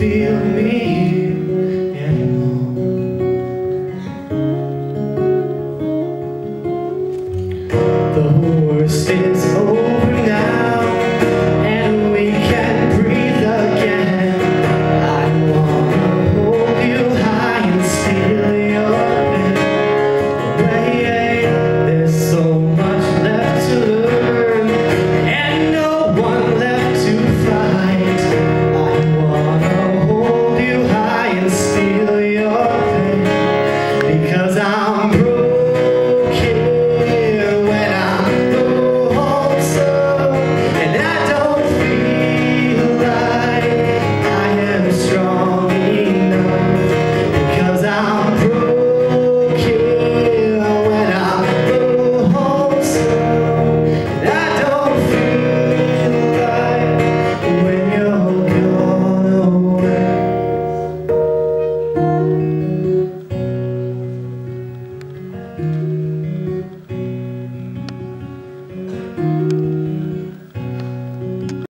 feel me anymore. The worst is